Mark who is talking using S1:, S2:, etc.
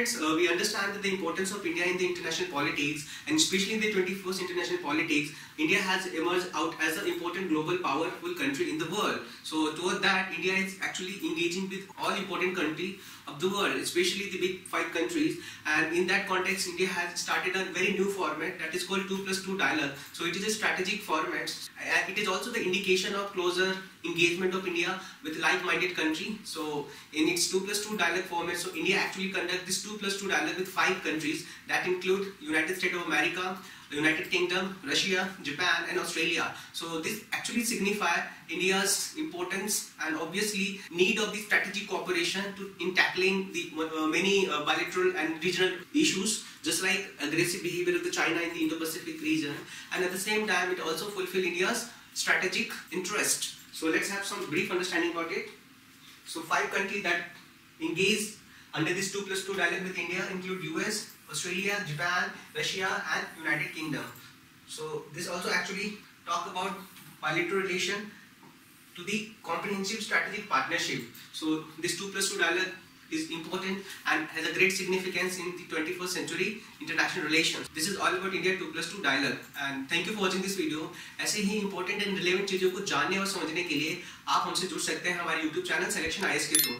S1: Uh, importance of India in the international politics, and especially in the 21st international politics, India has emerged out as an important global powerful country in the world. So toward that, India is actually engaging with all important countries of the world, especially the big five countries. And in that context, India has started a very new format that is called 2 plus 2 dialogue. So it is a strategic format. It is also the indication of closer engagement of India with like-minded country. So in its 2 plus 2 dialogue format, so India actually conduct this 2 plus 2 dialogue with five countries that include United States of America, United Kingdom, Russia, Japan and Australia. So this actually signifies India's importance and obviously need of the strategic cooperation to, in tackling the uh, many uh, bilateral and regional issues just like aggressive behavior of the China in the Indo-Pacific region and at the same time it also fulfills India's strategic interest. So let's have some brief understanding about it. So five countries that engage under this 2 plus 2 dialogue with India include US, Australia, Japan, Russia and United Kingdom. So this also actually talk about bilateral relation to the comprehensive strategic partnership. So this 2 plus 2 dialogue is important and has a great significance in the 21st century international relations. This is all about India 2 plus 2 dialogue and thank you for watching this video. ऐसे ही important and relevant चीज़ों को जानने और समझने के लिए आप हमसे जुड़ सकते हैं हमारे YouTube चैनल Selection IS के थ्रू